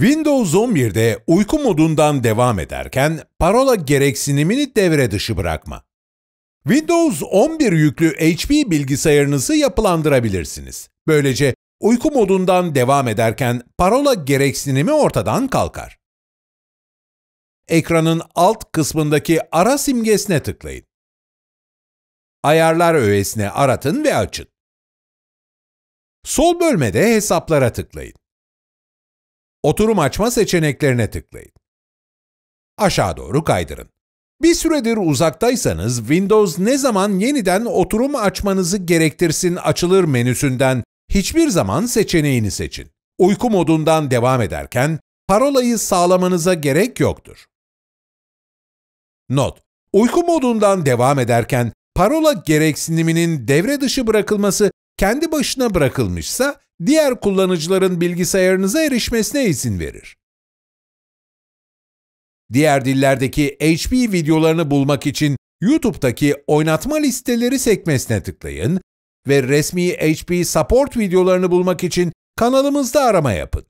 Windows 11'de uyku modundan devam ederken parola gereksinimini devre dışı bırakma. Windows 11 yüklü HP bilgisayarınızı yapılandırabilirsiniz. Böylece uyku modundan devam ederken parola gereksinimi ortadan kalkar. Ekranın alt kısmındaki ara simgesine tıklayın. Ayarlar öğesine aratın ve açın. Sol bölmede hesaplara tıklayın. Oturum açma seçeneklerine tıklayın. Aşağı doğru kaydırın. Bir süredir uzaktaysanız Windows ne zaman yeniden oturum açmanızı gerektirsin açılır menüsünden hiçbir zaman seçeneğini seçin. Uyku modundan devam ederken parolayı sağlamanıza gerek yoktur. Not: Uyku modundan devam ederken parola gereksiniminin devre dışı bırakılması kendi başına bırakılmışsa diğer kullanıcıların bilgisayarınıza erişmesine izin verir. Diğer dillerdeki HP videolarını bulmak için YouTube'daki oynatma listeleri sekmesine tıklayın ve resmi HP support videolarını bulmak için kanalımızda arama yapın.